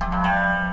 Música